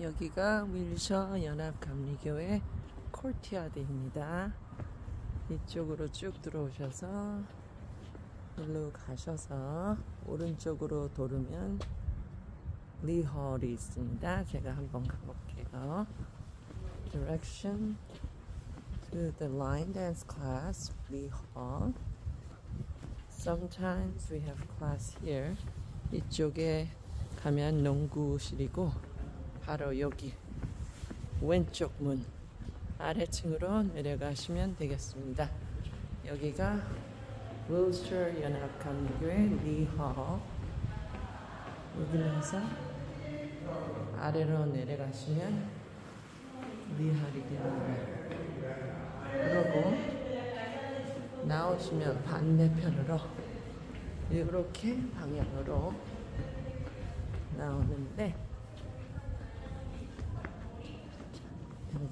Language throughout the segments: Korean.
여기가 윌셔 연합감리교회 콜티아드입니다. 이쪽으로 쭉 들어오셔서 일로 가셔서 오른쪽으로 돌으면 리허리 있습니다. 제가 한번 가볼게요. Direction to the line dance class, Hall. Sometimes we have class here. 이쪽에 가면 농구실이고 바로 여기 왼쪽 문 아래층으로 내려가시면 되겠습니다. 여기가 윌스처 연합감리교회 리허 여기면서 아래로 내려가시면 리허리 됩니다. 그러고 나오시면 반대편으로 이렇게 방향으로 나오는데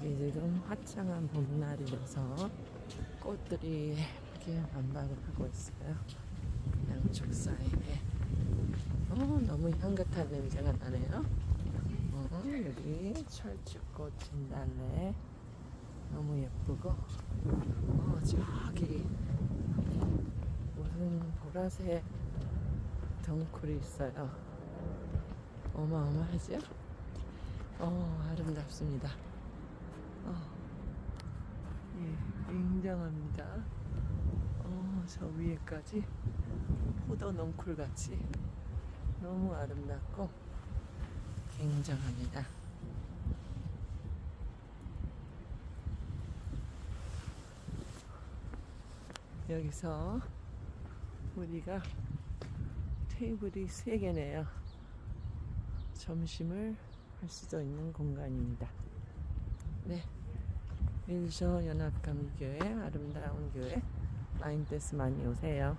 여기 지금 화창한 봄날이라서 꽃들이 예쁘게 만박을 하고 있어요. 양쪽 사이에. 어, 너무 향긋한 냄새가 나네요. 어, 여기 철쭉꽃 진달래 너무 예쁘고 어, 저기 무슨 보라색 덩굴이 있어요. 어마어마하죠? 어, 아름답습니다. 어, 예, 굉장합니다. 어, 저 위에까지 포도 넝쿨 같이 너무 아름답고 굉장합니다. 여기서 우리가 테이블이 세 개네요. 점심을 할 수도 있는 공간입니다. 네. 밀셔 연합감교회 아름다운 교회 라인 댄스 많이 오세요.